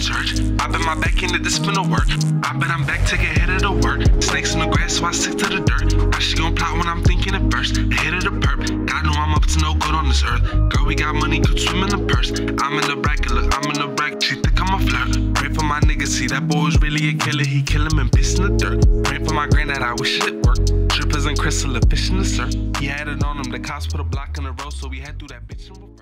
church. I bet my back into the spin of work. I bet I'm back, take head of the work. Snakes in the grass, so I stick to the dirt. I she gon' plot when I'm thinking at first? Ahead of the perp. God know I'm up to no good on this earth. Girl, we got money, could swim in the purse. I'm in the bracket, look, I'm in the bracket. She think I'm a flirt. Pray for my niggas, see that boy was really a killer. He kill him and piss in the dirt. Pray for my granddad, I wish it worked. Trippers and crystal, a fish in the surf. He had it on him, the cops put a block in the road, so we had to do that bitch. in reverse.